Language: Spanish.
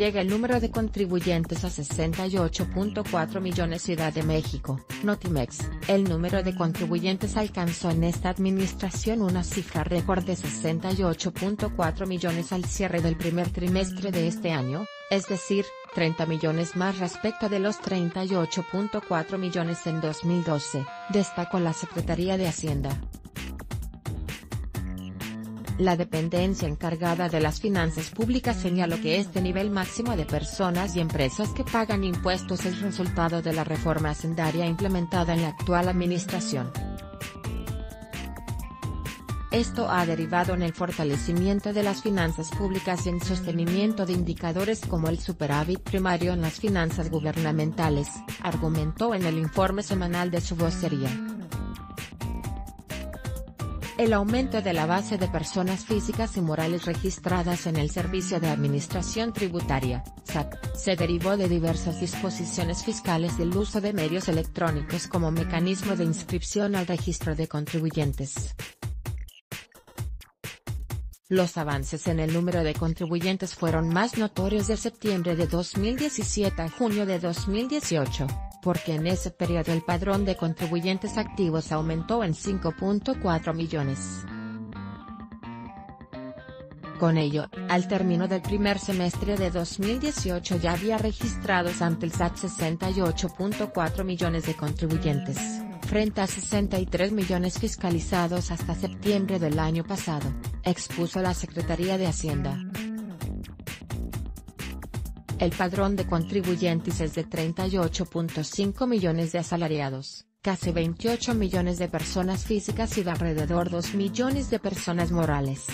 llega el número de contribuyentes a 68.4 millones Ciudad de México, Notimex, el número de contribuyentes alcanzó en esta administración una cifra récord de 68.4 millones al cierre del primer trimestre de este año, es decir, 30 millones más respecto de los 38.4 millones en 2012, destacó la Secretaría de Hacienda. La dependencia encargada de las finanzas públicas señaló que este nivel máximo de personas y empresas que pagan impuestos es resultado de la reforma hacendaria implementada en la actual administración. Esto ha derivado en el fortalecimiento de las finanzas públicas y en sostenimiento de indicadores como el superávit primario en las finanzas gubernamentales, argumentó en el informe semanal de su vocería. El aumento de la base de personas físicas y morales registradas en el Servicio de Administración Tributaria, SAT, se derivó de diversas disposiciones fiscales del uso de medios electrónicos como mecanismo de inscripción al registro de contribuyentes. Los avances en el número de contribuyentes fueron más notorios de septiembre de 2017 a junio de 2018 porque en ese periodo el padrón de contribuyentes activos aumentó en 5.4 millones. Con ello, al término del primer semestre de 2018 ya había registrados ante el SAT 68.4 millones de contribuyentes, frente a 63 millones fiscalizados hasta septiembre del año pasado, expuso la Secretaría de Hacienda. El padrón de contribuyentes es de 38.5 millones de asalariados, casi 28 millones de personas físicas y de alrededor 2 millones de personas morales.